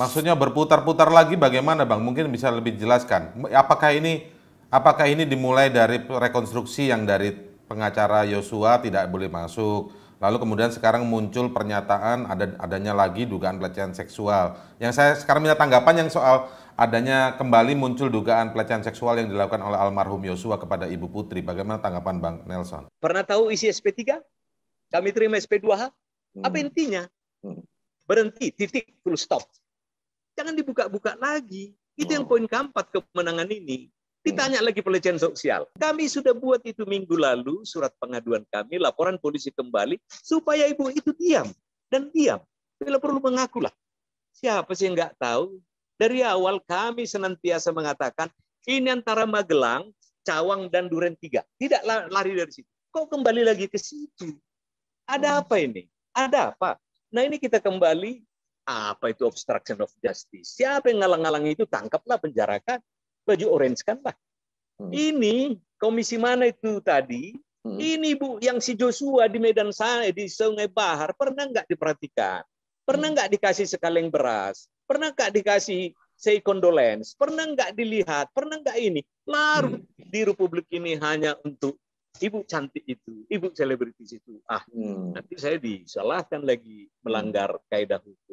Maksudnya berputar-putar lagi bagaimana Bang? Mungkin bisa lebih jelaskan. Apakah ini apakah ini dimulai dari rekonstruksi yang dari pengacara Yosua tidak boleh masuk, lalu kemudian sekarang muncul pernyataan ada adanya lagi dugaan pelecehan seksual. Yang saya sekarang minta tanggapan yang soal adanya kembali muncul dugaan pelecehan seksual yang dilakukan oleh almarhum Yosua kepada Ibu Putri. Bagaimana tanggapan Bang Nelson? Pernah tahu isi SP3? Kami terima SP2H. Apa hmm. intinya? Hmm. Berhenti, titik, full stop. Jangan dibuka-buka lagi. Itu yang oh. poin keempat kemenangan ini. Ditanya hmm. lagi pelecehan sosial. Kami sudah buat itu minggu lalu, surat pengaduan kami, laporan polisi kembali, supaya ibu itu diam. Dan diam. Bila perlu mengakulah. Siapa sih yang nggak tahu? Dari awal kami senantiasa mengatakan, ini antara Magelang, Cawang, dan Duren Tiga. Tidak lari dari situ. Kok kembali lagi ke situ? Ada hmm. apa ini? Ada apa? Nah ini kita kembali apa itu obstruction of justice? Siapa yang ngalang-ngalang itu tangkaplah, penjarakan, baju orange kan lah. Hmm. Ini komisi mana itu tadi? Hmm. Ini bu, yang si Joshua di Medan sana di Sungai Bahar pernah nggak diperhatikan? Pernah hmm. nggak dikasih sekaleng beras? Pernah nggak dikasih say condolence? Pernah nggak dilihat? Pernah nggak ini? Larut hmm. di Republik ini hanya untuk ibu cantik itu, ibu selebritis itu. Ah, hmm. nanti saya disalahkan lagi melanggar kaidah hukum.